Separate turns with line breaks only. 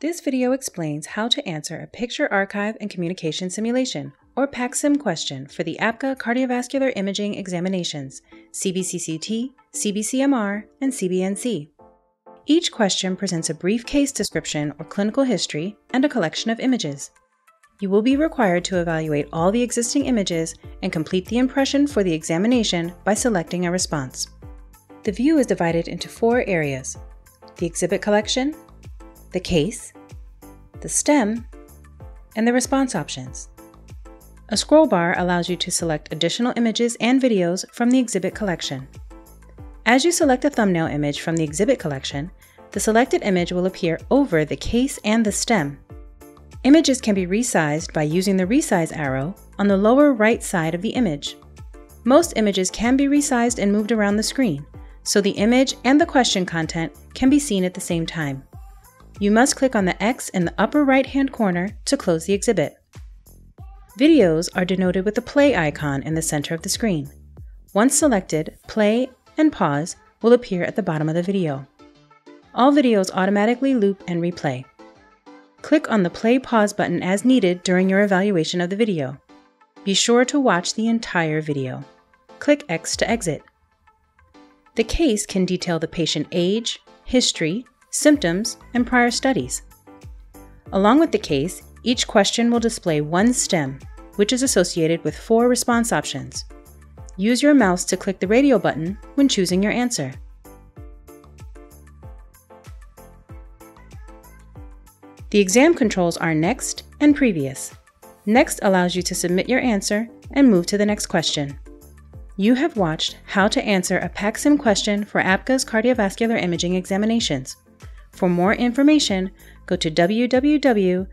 This video explains how to answer a picture archive and communication simulation, or PACSIM question for the APCA cardiovascular imaging examinations, CBCCT, CBCMR, and CBNC. Each question presents a brief case description or clinical history and a collection of images. You will be required to evaluate all the existing images and complete the impression for the examination by selecting a response. The view is divided into four areas the exhibit collection, the case, the stem, and the response options. A scroll bar allows you to select additional images and videos from the exhibit collection. As you select a thumbnail image from the exhibit collection, the selected image will appear over the case and the stem. Images can be resized by using the resize arrow on the lower right side of the image. Most images can be resized and moved around the screen, so the image and the question content can be seen at the same time. You must click on the X in the upper right hand corner to close the exhibit. Videos are denoted with the play icon in the center of the screen. Once selected, play and pause will appear at the bottom of the video. All videos automatically loop and replay. Click on the play pause button as needed during your evaluation of the video. Be sure to watch the entire video. Click X to exit. The case can detail the patient age, history, symptoms, and prior studies. Along with the case, each question will display one stem, which is associated with four response options. Use your mouse to click the radio button when choosing your answer. The exam controls are Next and Previous. Next allows you to submit your answer and move to the next question. You have watched how to answer a PACSIM question for APCA's cardiovascular imaging examinations. For more information, go to www.apca.org.